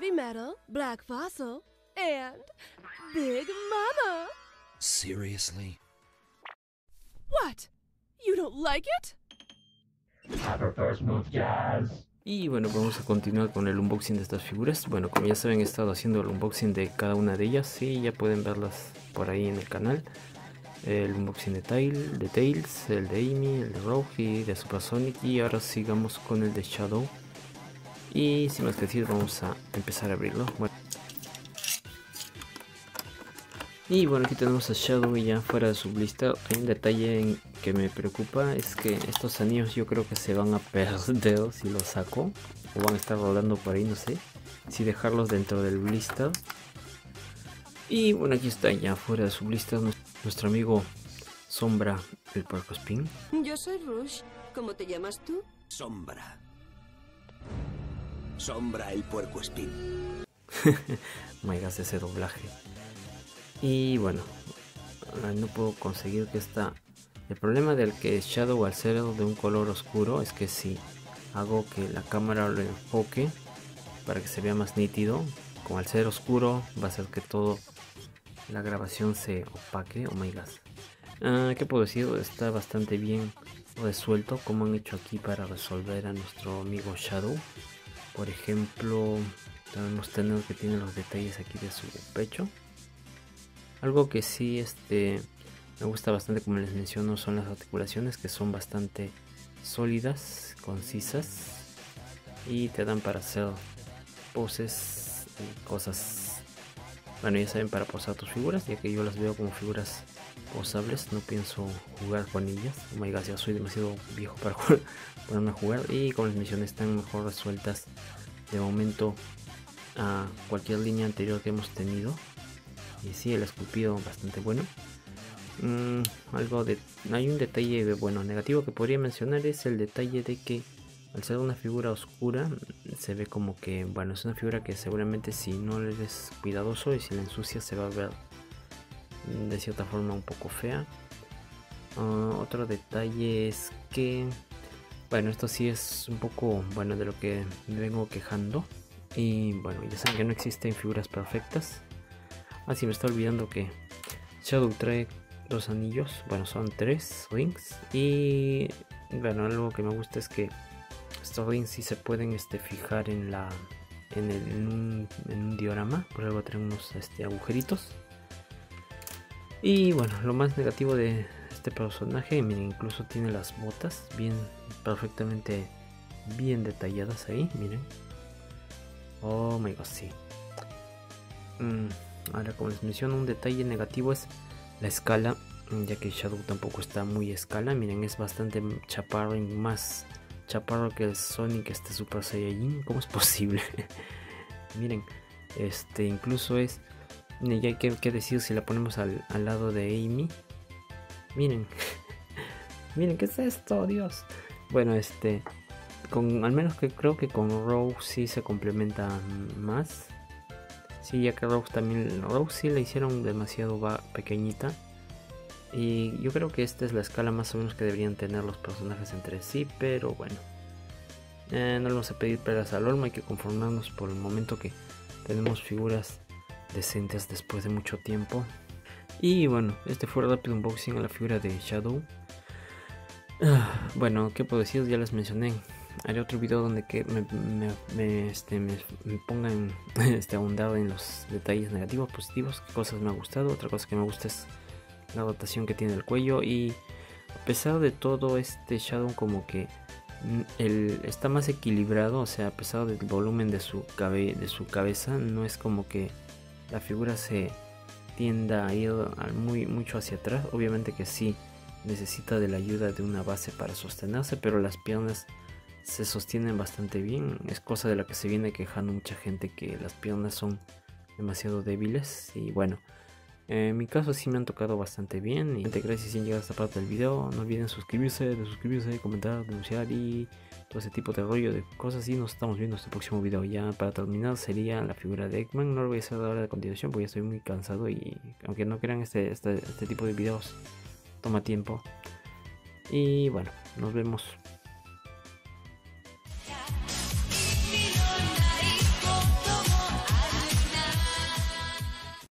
Heavy Metal, Black Fossil, and Big Mama. Seriously? What? You don't like it? Y bueno, vamos a continuar con el unboxing de estas figuras. Bueno, como ya saben, he estado haciendo el unboxing de cada una de ellas y ya pueden verlas por ahí en el canal. El unboxing de, Tail, de Tails, el de Amy, el de Rogue y de Supersonic. Y ahora sigamos con el de Shadow. Y sin más que decir, vamos a empezar a abrirlo. Bueno. Y bueno, aquí tenemos a Shadow y ya fuera de su blister. Hay un detalle que me preocupa, es que estos anillos yo creo que se van a perder si los saco. O van a estar rodando por ahí, no sé. Si dejarlos dentro del blister. Y bueno, aquí está ya fuera de su blister nuestro amigo Sombra, el puerco spin. Yo soy Rush. ¿Cómo te llamas tú? Sombra. Sombra el puerco espín. God, ese doblaje. Y bueno, no puedo conseguir que esta... El problema del que Shadow al ser de un color oscuro es que si hago que la cámara lo enfoque para que se vea más nítido, con al ser oscuro va a hacer que todo la grabación se opaque. Oh my god. Ah, ¿Qué puedo decir? Está bastante bien resuelto como han hecho aquí para resolver a nuestro amigo Shadow. Por ejemplo, tenemos tener que tiene los detalles aquí de su pecho. Algo que sí este, me gusta bastante, como les menciono, son las articulaciones que son bastante sólidas, concisas y te dan para hacer poses y cosas. Bueno, ya saben, para posar tus figuras, ya que yo las veo como figuras posables, no pienso jugar con ellas. Oh my god, ya soy demasiado viejo para a jugar. Y como les mencioné, están mejor resueltas de momento a cualquier línea anterior que hemos tenido. Y sí, el esculpido bastante bueno. Mm, algo de. Hay un detalle bueno negativo que podría mencionar es el detalle de que al ser una figura oscura se ve como que bueno es una figura que seguramente si no eres cuidadoso y si la ensucias se va a ver de cierta forma un poco fea. Ah, otro detalle es que bueno esto sí es un poco bueno de lo que me vengo quejando y bueno ya saben que no existen figuras perfectas ah, me está olvidando que Shadow trae dos anillos. Bueno, son tres rings. Y bueno, algo que me gusta es que rings sí se pueden este, fijar en la en, un, diorama. Por algo traen unos este, agujeritos. Y bueno, lo más negativo de este personaje, miren, incluso tiene las botas bien, perfectamente bien detalladas ahí, miren. Oh my god, sí. Mm, Ahora, como les menciono, un detalle negativo es la escala, ya que Shadow tampoco está muy escala. Miren, es bastante chaparro y más chaparro que el Sonic este Super Saiyajin. ¿Cómo es posible? Miren, este incluso es. Ya hay que, decir si la ponemos al, lado de Amy. Miren, miren, ¿qué es esto? Dios. Bueno, este. Con, al menos que creo que con Rose sí se complementa más. Sí, ya que Rose también. Rose sí la hicieron demasiado pequeñita. Y yo creo que esta es la escala más o menos que deberían tener los personajes entre sí. Pero bueno. Eh, no vamos a pedir peras al olmo. Hay que conformarnos por el momento que tenemos figuras decentes después de mucho tiempo. Y bueno, este fue el rápido unboxing a la figura de Shadow. Ah, bueno, ¿qué puedo decir? Ya les mencioné haré otro video donde que me, este, me, pongan este, ahondado en los detalles negativos, positivos, qué cosas me ha gustado. Otra cosa que me gusta es la rotación que tiene el cuello y a pesar de todo este Shadow como que el, está más equilibrado, o sea, a pesar del volumen de su, de su cabeza, no es como que la figura se tienda a ir muy mucho hacia atrás. Obviamente que sí necesita de la ayuda de una base para sostenerse, pero las piernas se sostienen bastante bien. Es cosa de la que se viene quejando mucha gente que las piernas son demasiado débiles. Y bueno, en mi caso sí me han tocado bastante bien. Y gracias si han a esta parte del video. No olviden suscribirse, de suscribirse, comentar, denunciar y todo ese tipo de rollo de cosas. Y nos estamos viendo en este próximo video. Ya para terminar sería la figura de Eggman. No lo voy a hacer ahora de continuación porque ya estoy muy cansado. Y aunque no crean, este, este, este tipo de videos toma tiempo. Y bueno, nos vemos